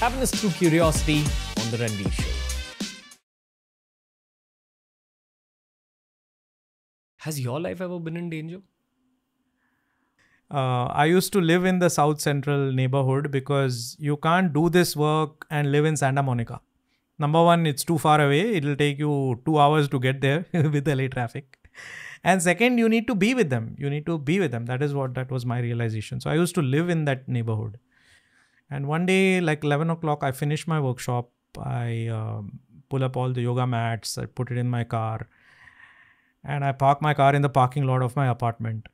Happiness through curiosity on the Ranveer Show. Has your life ever been in danger? Uh, I used to live in the South Central neighborhood because you can't do this work and live in Santa Monica. Number one, it's too far away. It'll take you two hours to get there with LA traffic. And second, you need to be with them. You need to be with them. That is what that was my realization. So I used to live in that neighborhood. And one day, like 11 o'clock, I finish my workshop. I um, pull up all the yoga mats, I put it in my car, and I park my car in the parking lot of my apartment.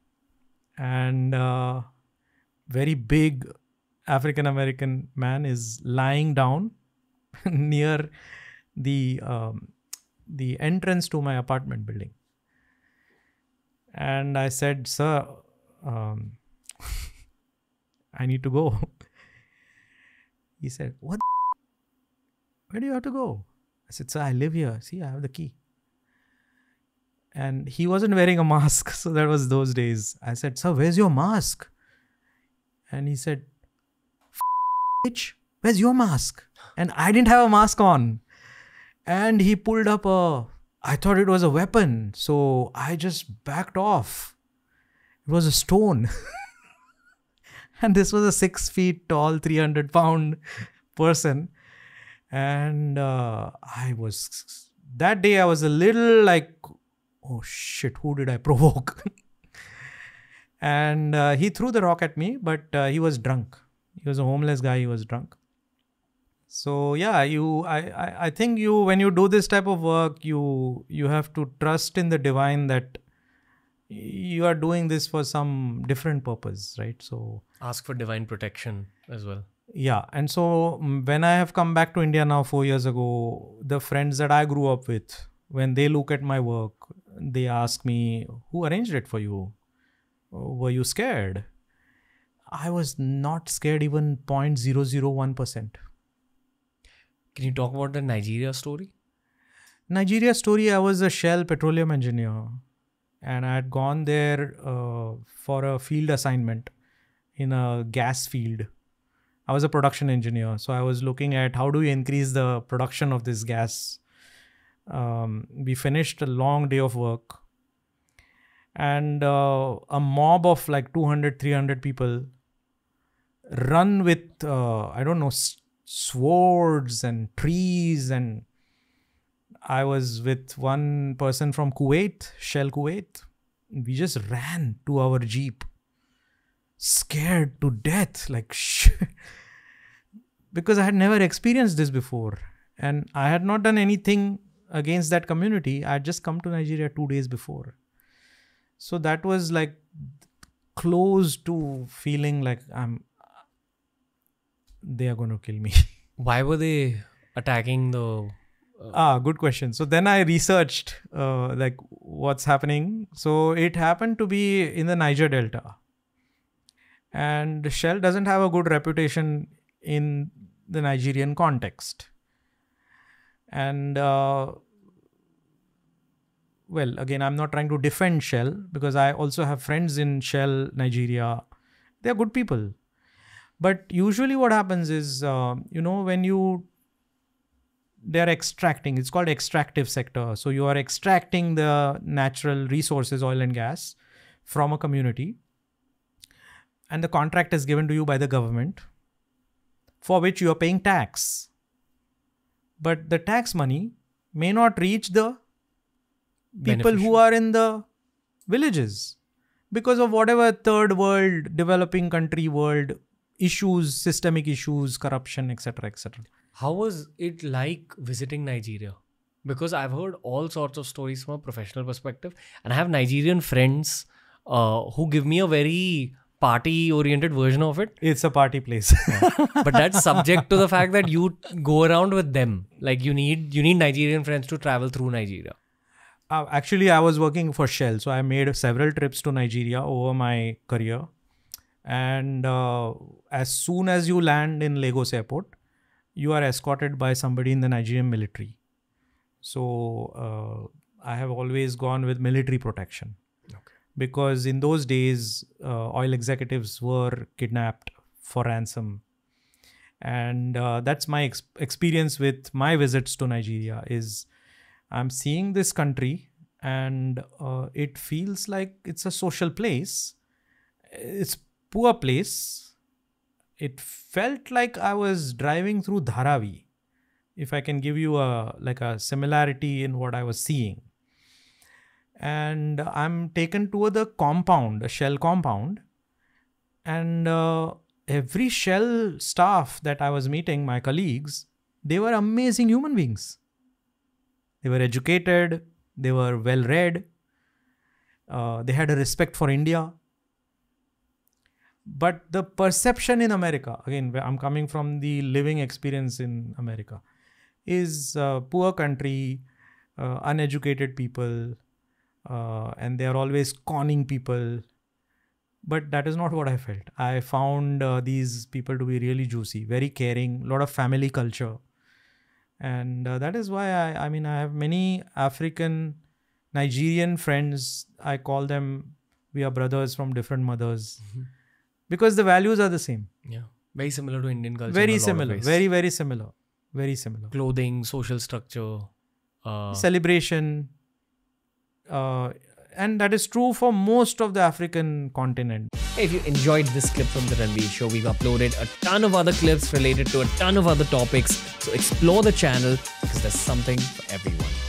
And uh, very big African American man is lying down near the um, the entrance to my apartment building. And I said, "Sir, um, I need to go." He said, What? Where do you have to go? I said, Sir, I live here. See, I have the key. And he wasn't wearing a mask. So that was those days. I said, Sir, where's your mask? And he said, Bitch, where's your mask? And I didn't have a mask on. And he pulled up a, I thought it was a weapon. So I just backed off. It was a stone. and this was a six feet tall 300 pound person. And uh, i was that day i was a little like oh shit who did i provoke? And uh, he threw the rock at me but uh, he was drunk. He was a homeless guy he was drunk. So yeah you I, I i think you when you do this type of work you you have to trust in the divine that you are doing this for some different purpose right? So Ask for divine protection as well. yeah and so mm, when i have come back to india now 4 years ago the friends that i grew up with when they look at my work they ask me who arranged it for you? Were you scared? I was not scared even 0.001% Can you talk about the Nigeria story? Nigeria story, I was a Shell petroleum engineer and I had gone there uh, for a field assignment in a gas field. I was a production engineer, so I was looking at how do we increase the production of this gas. Um, we finished a long day of work, and uh, a mob of like 200, 300 people run with uh, I don't know swords and trees and I was with one person from Kuwait, Shell Kuwait. We just ran to our Jeep, scared to death, like shit. because I had never experienced this before. And I had not done anything against that community. I had just come to Nigeria two days before. So that was like close to feeling like I'm they are going to kill me. Why were they attacking the? Ah, good question. So then I researched uh, like what's happening. So it happened to be in the Niger Delta, and Shell doesn't have a good reputation in the Nigerian context. And uh, well, again, I'm not trying to defend Shell because I also have friends in Shell Nigeria. They're good people, but usually what happens is, uh, you know, when you they're extracting. It's called extractive sector. So you are extracting the natural resources oil and gas from a community and the contract is given to you by the government for which you are paying tax. But the tax money may not reach the people who are in the villages because of whatever third world developing country world issues systemic issues corruption etc etc How was it like visiting Nigeria? Because I've heard all sorts of stories from a professional perspective, and I have Nigerian friends uh, who give me a very party-oriented version of it. it's a party place But that's subject to the fact that you go around with them. Like you need you need Nigerian friends to travel through Nigeria. Uh, actually, I was working for Shell, so I made several trips to Nigeria over my career. And uh, as soon as you land in Lagos airport, you are escorted by somebody in the Nigerian military. So uh, I have always gone with military protection. Okay. Because in those days, uh, oil executives were kidnapped for ransom. and uh, that's my ex- experience with my visits to nigeria is i'm seeing this country and uh, it feels like it's a social place it's poor place it felt like i was driving through dharavi if i can give you a like a similarity in what i was seeing and i'm taken to the compound a shell compound and uh, every shell staff that I was meeting, my colleagues, they were amazing human beings. They were educated, they were well read, uh, they had a respect for India. But the perception in America, again, I'm coming from the living experience in America, is uh, poor country, uh, uneducated people, uh, and they are always conning people. But that is not what i felt. I found uh, these people to be really juicy very caring a lot of family culture. And uh, that is why I, I mean i have many african nigerian friends. I call them we are brothers from different mothers. Mm-hmm. Because the values are the same yeah very similar to indian culture very similar very very similar very similar clothing social structure uh, celebration uh, and that is true for most of the African continent. If you enjoyed this clip from the Ranveer Show, we've uploaded a ton of other clips related to a ton of other topics. So explore the channel because there's something for everyone.